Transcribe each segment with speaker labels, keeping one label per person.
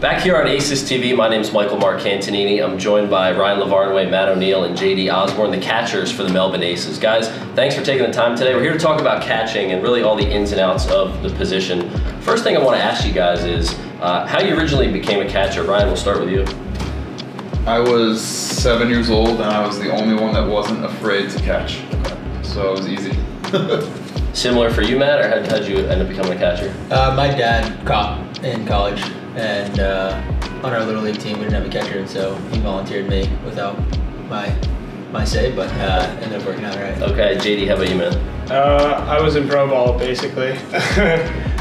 Speaker 1: Back here on Aces TV, my name is Michael Marcantonini. I'm joined by Ryan Lavarnway, Matt O'Neill, and JD Osborne, the catchers for the Melbourne Aces. Guys, thanks for taking the time today. We're here to talk about catching and really all the ins and outs of the position. First thing I want to ask you guys is uh, how you originally became a catcher. Ryan, we'll start with you.
Speaker 2: I was seven years old and I was the only one that wasn't afraid to catch. So it was easy.
Speaker 1: Similar for you, Matt, or how'd, how'd you end up becoming a catcher?
Speaker 3: Uh, my dad caught in college, and uh, on our little league team, we didn't have a catcher, and so he volunteered me without my my say, but uh, ended up working out right.
Speaker 1: Okay, JD, how about you, man?
Speaker 4: Uh, I was in pro ball basically.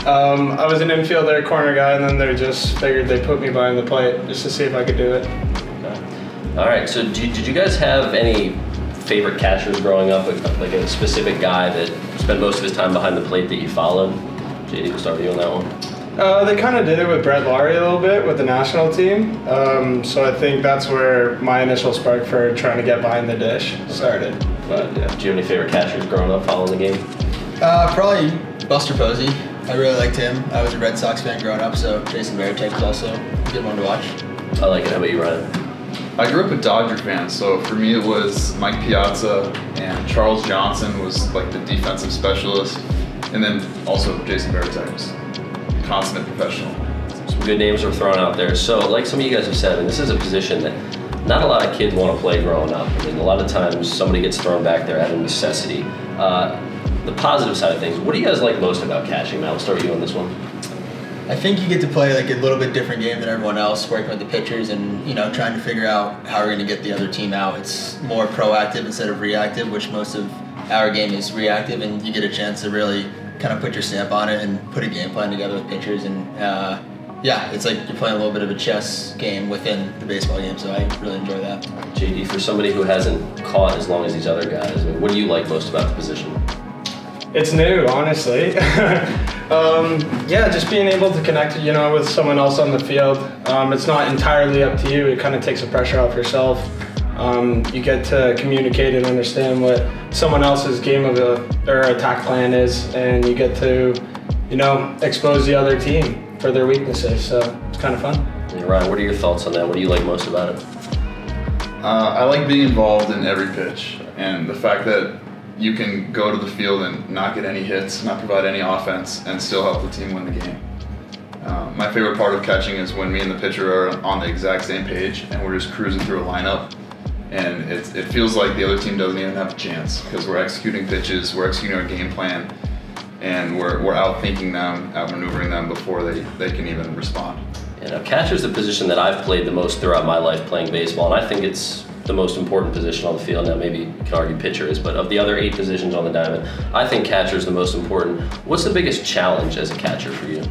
Speaker 4: um, I was an infielder, corner guy, and then they just figured they put me behind the plate just to see if I could do it.
Speaker 1: Okay. All right, so did, did you guys have any favorite catchers growing up, like, like a specific guy that spent most of his time behind the plate that you followed? JD, we'll start with you on that one.
Speaker 4: Uh, they kind of did it with Brett Lawrie a little bit with the national team. Um, so I think that's where my initial spark for trying to get behind the dish started. But yeah.
Speaker 1: Do you have any favorite catchers growing up following the game?
Speaker 3: Uh, probably Buster Posey. I really liked him. I was a Red Sox fan growing up, so Jason Varitek was also a good one to watch.
Speaker 1: I like it. How about you, Ryan?
Speaker 2: I grew up a Dodger fan, so for me it was Mike Piazza and Charles Johnson was like the defensive specialist, and then also Jason Varitek was a consummate professional.
Speaker 1: Some good names were thrown out there. So, like some of you guys have said, I mean, this is a position that not a lot of kids want to play growing up. I mean, a lot of times somebody gets thrown back there out of necessity. Uh, the positive side of things, what do you guys like most about catching? Matt, I'll start with you on this one.
Speaker 3: I think you get to play like a little bit different game than everyone else, working with the pitchers and you know trying to figure out how we're going to get the other team out. It's more proactive instead of reactive, which most of our game is reactive, and you get a chance to really kind of put your stamp on it and put a game plan together with pitchers and. Uh, yeah, it's like you're playing a little bit of a chess game within the baseball game, so I really enjoy that.
Speaker 1: JD, for somebody who hasn't caught as long as these other guys, what do you like most about the position?
Speaker 4: It's new, honestly. um, yeah, just being able to connect, you know, with someone else on the field. Um, it's not entirely up to you. It kind of takes the pressure off yourself. Um, you get to communicate and understand what someone else's game of a or attack plan is, and you get to, you know, expose the other team for their weaknesses. So it's kind of fun.
Speaker 1: And Ryan, what are your thoughts on that? What do you like most about it?
Speaker 2: Uh, I like being involved in every pitch, and the fact that you can go to the field and not get any hits, not provide any offense, and still help the team win the game. Uh, my favorite part of catching is when me and the pitcher are on the exact same page and we're just cruising through a lineup, and it, it feels like the other team doesn't even have a chance because we're executing pitches, we're executing our game plan, and we're, we're outthinking them, outmaneuvering them before they, they can even respond.
Speaker 1: You know, catcher is the position that I've played the most throughout my life playing baseball, and I think it's the most important position on the field. Now, maybe you can argue pitcher is, but of the other eight positions on the diamond, I think catcher is the most important. What's the biggest challenge as a catcher for you?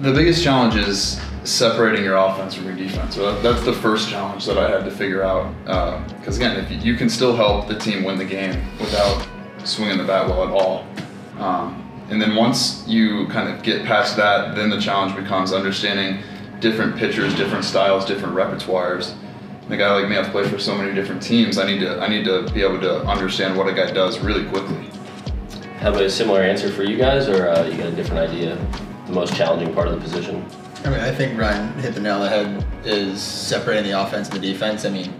Speaker 2: The biggest challenge is separating your offense from your defense. So that's the first challenge that I had to figure out. Because uh, again, if you, you, can still help the team win the game without swinging the bat well at all. Um, and then once you kind of get past that, then the challenge becomes understanding different pitchers, different styles, different repertoires. A guy like me, I've played for so many different teams. I need to I need to be able to understand what a guy does really quickly.
Speaker 1: Have a similar answer for you guys, or uh, you got a different idea? The most challenging part of the position.
Speaker 3: I mean, I think Ryan hit the nail on the head. Is separating the offense and the defense. I mean,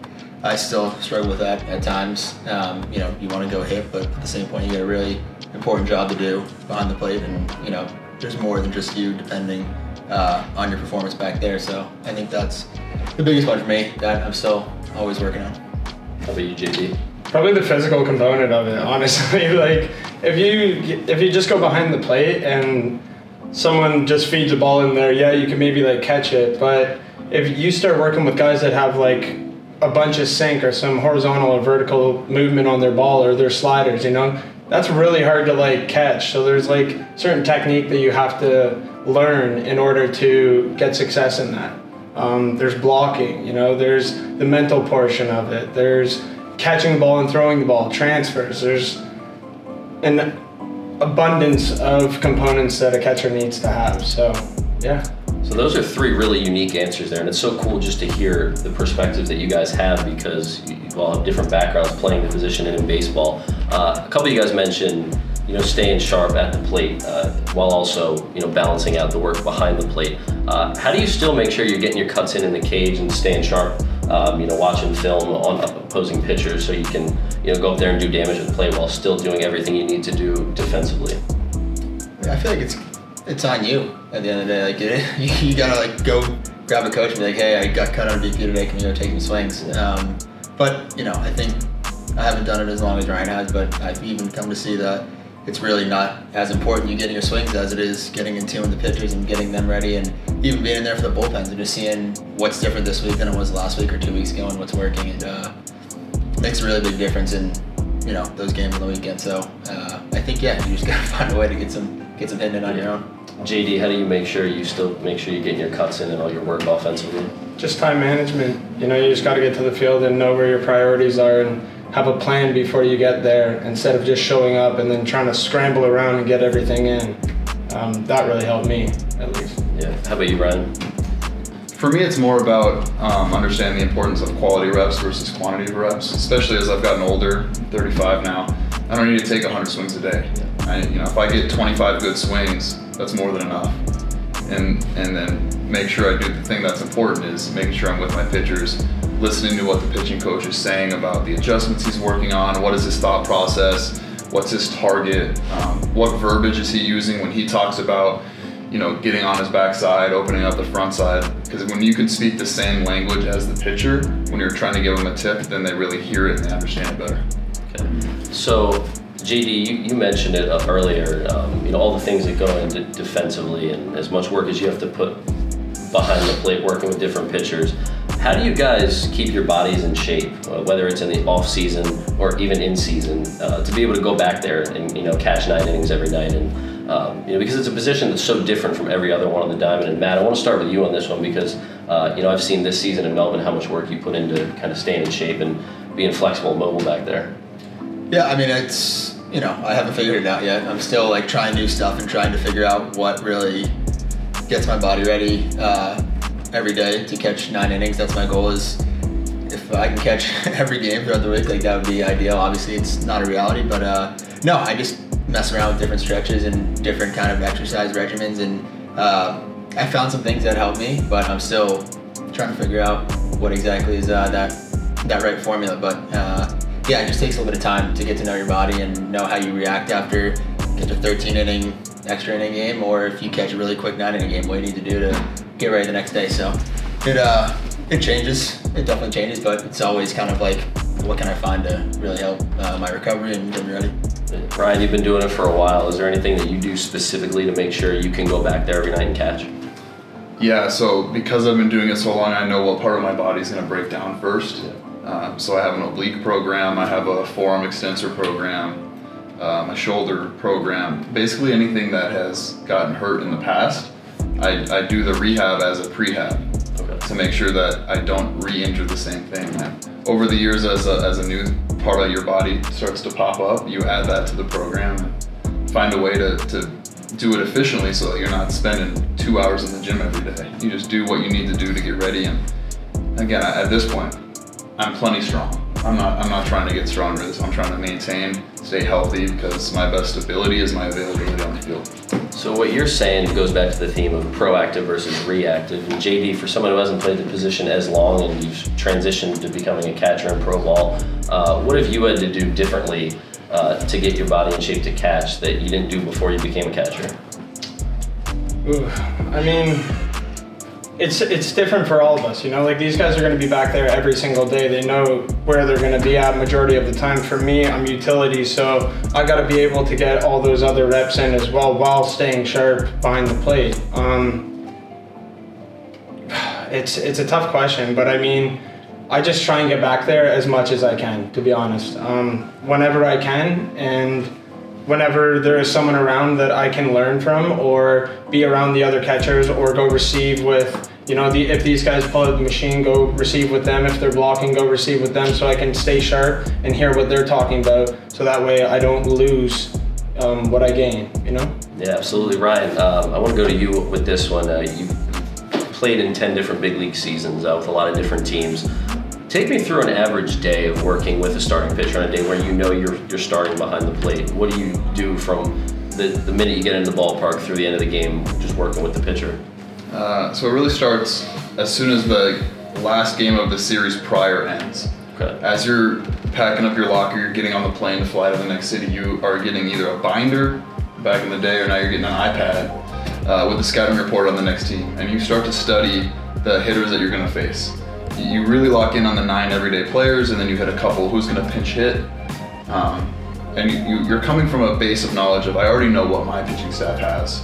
Speaker 3: I still struggle with that at times. Um, you know, you want to go hit, but at the same point, you got a really important job to do behind the plate, and you know, there's more than just you depending uh, on your performance back there. So I think that's the biggest one for me that I'm still always working on.
Speaker 1: How about you, JD?
Speaker 4: Probably the physical component of it, honestly. like if you if you just go behind the plate and someone just feeds a ball in there, yeah, you can maybe like catch it. But if you start working with guys that have like a bunch of sink or some horizontal or vertical movement on their ball or their sliders, you know, that's really hard to like catch. So there's like certain technique that you have to learn in order to get success in that. Um, there's blocking, you know, there's the mental portion of it. There's catching the ball and throwing the ball, transfers. There's an abundance of components that a catcher needs to have. So, yeah.
Speaker 1: So those are three really unique answers there, and it's so cool just to hear the perspectives that you guys have because you all have different backgrounds playing the position and in baseball. Uh, a couple of you guys mentioned you know, staying sharp at the plate uh, while also, you know, balancing out the work behind the plate. Uh, how do you still make sure you're getting your cuts in in the cage and staying sharp? Um, you know, watching film on opposing pitchers so you can, you know, go up there and do damage the plate while still doing everything you need to do defensively.
Speaker 3: I feel like it's it's on you at the end of the day. Like it, you, gotta like go grab a coach and be like, hey, I got cut on BP today. Can you go take some swings? Um, but you know, I think I haven't done it as long as Ryan has, but I've even come to see that it's really not as important you getting your swings as it is getting in tune with the pitchers and getting them ready and even being in there for the bullpens and just seeing what's different this week than it was last week or two weeks ago and what's working and uh, makes a really big difference in you know those games on the weekend. So uh, I think yeah, you just gotta find a way to get some get some hitting on your own.
Speaker 1: JD, how do you make sure you still make sure you're getting your cuts in and all your work offensively?
Speaker 4: Just time management. You know, you just got to get to the field and know where your priorities are and have a plan before you get there instead of just showing up and then trying to scramble around and get everything in. Um, that really helped me, at least.
Speaker 1: Yeah. How about you, Ryan?
Speaker 2: For me, it's more about um, understanding the importance of quality reps versus quantity of reps, especially as I've gotten older, 35 now. I don't need to take 100 swings a day. I, you know, if I get 25 good swings, that's more than enough. And and then make sure I do the thing that's important is making sure I'm with my pitchers, listening to what the pitching coach is saying about the adjustments he's working on, what is his thought process, what's his target, um, what verbiage is he using when he talks about you know, getting on his backside, opening up the front side. Because when you can speak the same language as the pitcher, when you're trying to give them a tip, then they really hear it and they understand it better.
Speaker 1: Okay. So, JD, you, you mentioned it uh, earlier. Um, you know, all the things that go into defensively, and as much work as you have to put behind the plate, working with different pitchers. How do you guys keep your bodies in shape, uh, whether it's in the off season or even in season, uh, to be able to go back there and you know catch nine innings every night? And um, you know because it's a position that's so different from every other one on the diamond. And Matt, I want to start with you on this one because uh, you know I've seen this season in Melbourne how much work you put into kind of staying in shape and being flexible and mobile back there.
Speaker 3: Yeah, I mean it's you know I haven't figured it out yet. I'm still like trying new stuff and trying to figure out what really gets my body ready. Uh, every day to catch nine innings. That's my goal. Is if I can catch every game throughout the week, like that would be ideal. Obviously, it's not a reality, but uh, no, I just mess around with different stretches and different kind of exercise regimens, and uh, I found some things that help me, but I'm still trying to figure out what exactly is uh, that that right formula. But uh, yeah, it just takes a little bit of time to get to know your body and know how you react after get a 13 inning extra inning game, or if you catch a really quick nine inning game, what you need to do to get ready the next day. So it uh it changes. It definitely changes, but it's always kind of like what can I find to really help uh, my recovery and get me ready.
Speaker 1: Ryan, you've been doing it for a while. Is there anything that you do specifically to make sure you can go back there every night and catch?
Speaker 2: Yeah, so because I've been doing it so long, I know what part of my body is going to break down first. Yeah. Um, so I have an oblique program, I have a forearm extensor program, um, a shoulder program. Basically, anything that has gotten hurt in the past, I, I do the rehab as a prehab okay. to make sure that I don't re-injure the same thing. And over the years, as a, as a new part of your body starts to pop up, you add that to the program and find a way to, to do it efficiently so that you're not spending two hours in the gym every day. You just do what you need to do to get ready. And again, at this point, I'm plenty strong. I'm not I'm not trying to get stronger. I'm trying to maintain, stay healthy because my best ability is my availability on the field.
Speaker 1: So what you're saying goes back to the theme of proactive versus reactive. And JD, for someone who hasn't played the position as long and you've transitioned to becoming a catcher in pro ball, uh, what have you had to do differently uh, to get your body in shape to catch that you didn't do before you became a catcher?
Speaker 4: Ooh, I mean, it's it's different for all of us, you know. Like these guys are going to be back there every single day. They know where they're going to be at majority of the time. For me, I'm utility, so I got to be able to get all those other reps in as well while staying sharp behind the plate. Um, it's it's a tough question, but I mean, I just try and get back there as much as I can, to be honest. Um, whenever I can, and whenever there is someone around that I can learn from or be around the other catchers or go receive with, you know, the, if these guys pull out the machine, go receive with them. If they're blocking, go receive with them so I can stay sharp and hear what they're talking about so that way I don't lose um, what I gain, you know?
Speaker 1: Yeah, absolutely. Ryan, um, I want to go to you with this one. Uh, you've played in 10 different big league seasons uh, with a lot of different teams Take me through an average day of working with a starting pitcher on a day where you know you're you're starting behind the plate. What do you do from the, the minute you get into the ballpark through the end of the game, just working with the pitcher?
Speaker 2: Uh, so it really starts as soon as the last game of the series prior ends.
Speaker 1: Okay.
Speaker 2: As you're packing up your locker, you're getting on the plane to fly to the next city, you are getting either a binder back in the day or now you're getting an iPad uh, with the scouting report on the next team. And you start to study the hitters that you're going to face. You really lock in on the nine everyday players and then you hit a couple who's going to pinch hit. Um, and you, you're coming from a base of knowledge of I already know what my pitching staff has.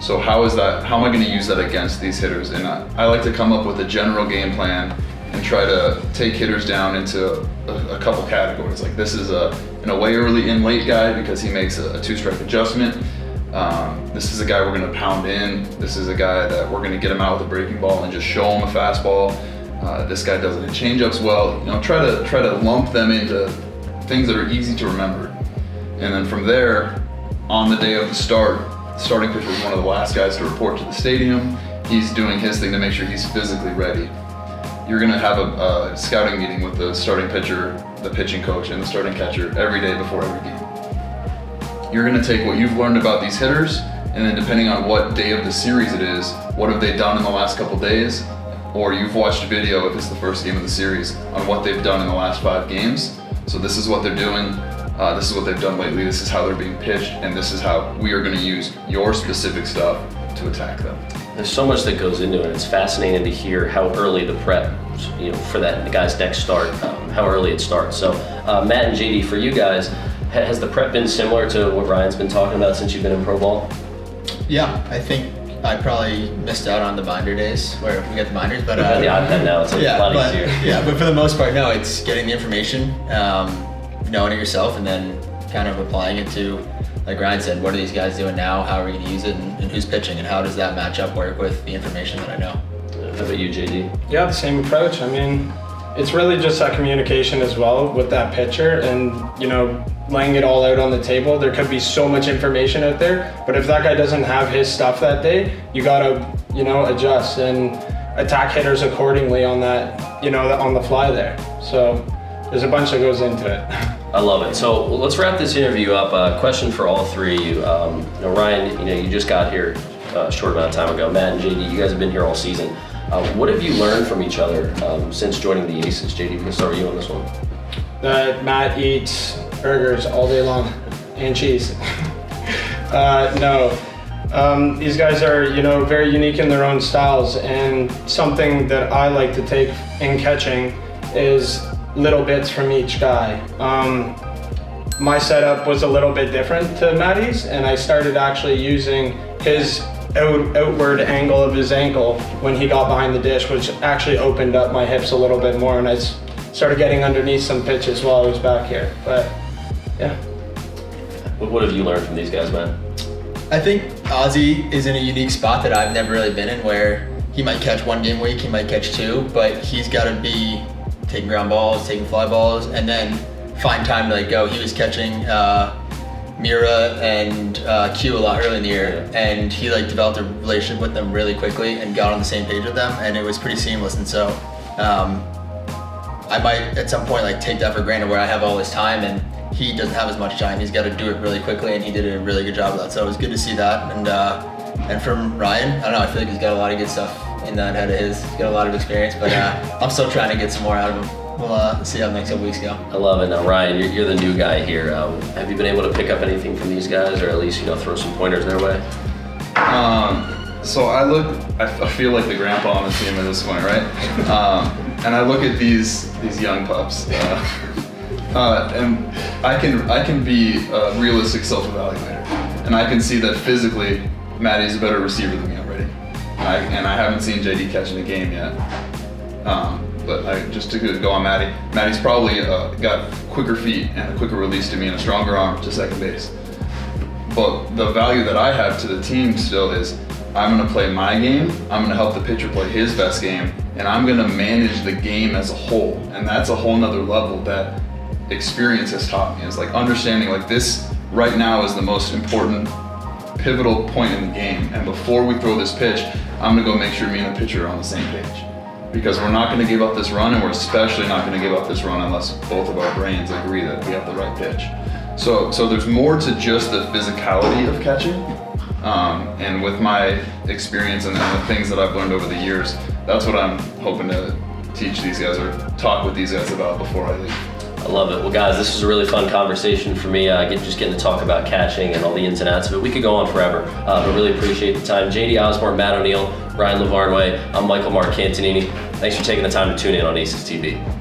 Speaker 2: So how is that? How am I going to use that against these hitters? And I, I like to come up with a general game plan and try to take hitters down into a, a couple categories. Like this is a an away early in late guy because he makes a, a two strike adjustment. Um, this is a guy we're going to pound in. This is a guy that we're going to get him out with a breaking ball and just show him a fastball. Uh, this guy does it in changeups well. You know, try to try to lump them into things that are easy to remember. And then from there, on the day of the start, starting pitcher is one of the last guys to report to the stadium. He's doing his thing to make sure he's physically ready. You're gonna have a, a scouting meeting with the starting pitcher, the pitching coach, and the starting catcher every day before every game. You're gonna take what you've learned about these hitters, and then depending on what day of the series it is, what have they done in the last couple days, or you've watched a video if it's the first game of the series on what they've done in the last five games. So this is what they're doing. Uh, this is what they've done lately. This is how they're being pitched, and this is how we are going to use your specific stuff to attack them.
Speaker 1: There's so much that goes into it. It's fascinating to hear how early the prep, you know, for that guy's next start, um, how early it starts. So, uh, Matt and JD, for you guys, has the prep been similar to what Ryan's been talking about since you've been in pro ball?
Speaker 3: Yeah, I think I probably missed out on the binder days where we got the binders, but
Speaker 1: We've got
Speaker 3: uh,
Speaker 1: the iPad now. It's a
Speaker 3: yeah,
Speaker 1: lot
Speaker 3: but,
Speaker 1: easier.
Speaker 3: yeah, but for the most part, no, it's getting the information, um, knowing it yourself, and then kind of applying it to, like Ryan said, what are these guys doing now? How are we going to use it, and, and who's pitching, and how does that match up work with the information that I know?
Speaker 1: How about you, JD?
Speaker 4: Yeah, the same approach. I mean, it's really just that communication as well with that pitcher and, you know, laying it all out on the table. There could be so much information out there, but if that guy doesn't have his stuff that day, you gotta, you know, adjust and attack hitters accordingly on that, you know, on the fly there. So there's a bunch that goes into it.
Speaker 1: I love it. So let's wrap this interview up. Uh, question for all three of you. Um, you know, Ryan, you know, you just got here uh, a short amount of time ago. Matt and JD, you guys have been here all season. Uh, what have you learned from each other um, since joining the Aces? JD, we can start with you on this one.
Speaker 4: that Matt eats burgers all day long and cheese. uh, no, um, these guys are you know very unique in their own styles, and something that I like to take in catching is little bits from each guy. Um, my setup was a little bit different to Maddie's, and I started actually using his out, outward angle of his ankle when he got behind the dish, which actually opened up my hips a little bit more, and I started getting underneath some pitches while I was back here. But yeah,
Speaker 1: What, what have you learned from these guys, man?
Speaker 3: I think Ozzy is in a unique spot that I've never really been in where he might catch one game a week, he might catch two, but he's got to be taking ground balls, taking fly balls, and then find time to like go. He was catching uh, Mira and uh, Q a lot early in the year, and he like developed a relationship with them really quickly and got on the same page with them, and it was pretty seamless. And so um, I might at some point like take that for granted where I have all this time and he doesn't have as much time. He's got to do it really quickly, and he did a really good job of that. So it was good to see that. And uh, and from Ryan, I don't know. I feel like he's got a lot of good stuff in that head of his. He's got a lot of experience, but uh, I'm still trying to get some more out of him. We'll uh, see how the next couple weeks go.
Speaker 1: I love it. Now, Ryan, you're, you're the new guy here. Um, have you been able to pick up anything from these guys, or at least you know throw some pointers their way?
Speaker 2: Um, so I look, I feel like the grandpa on the team at this point, right? Um, and I look at these these young pups, uh, uh, and I can I can be a realistic self-evaluator, and I can see that physically, Maddie's a better receiver than me already. I, and I haven't seen JD catching a game yet. Um, but I, just to go on Maddie, Maddie's probably uh, got quicker feet and a quicker release to me and a stronger arm to second base. But the value that I have to the team still is I'm going to play my game, I'm going to help the pitcher play his best game, and I'm going to manage the game as a whole. And that's a whole nother level that experience has taught me. Is like understanding like this right now is the most important pivotal point in the game. And before we throw this pitch, I'm to go make sure me and the pitcher are on the same page. because we're not to give up this run, and we're especially not to give up this run unless both of our brains agree that we have the right pitch. So, so there's more to just the physicality of catching. Um, and with my experience and the things that I've learned over the years, that's what I'm hoping to teach these guys or talk with these guys about before I leave.
Speaker 1: I love it. Well, guys, this was a really fun conversation for me. Uh, get, just getting to talk about catching and all the ins and outs of it. We could go on forever, uh, but really appreciate the time. JD Osborne, Matt O'Neill, Ryan Lavarnway. I'm Michael Marcantonini. Thanks for taking the time to tune in on Aces TV.